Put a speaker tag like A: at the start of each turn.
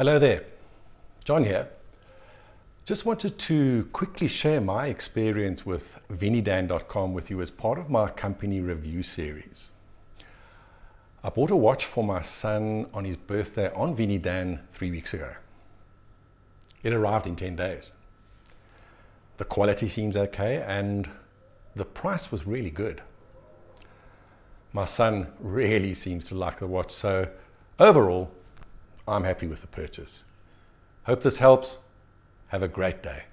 A: Hello there, John here. Just wanted to quickly share my experience with Venedan.com with you as part of my company review series. I bought a watch for my son on his birthday on Vinidan three weeks ago. It arrived in 10 days. The quality seems okay and the price was really good. My son really seems to like the watch, so overall, I'm happy with the purchase. Hope this helps. Have a great day.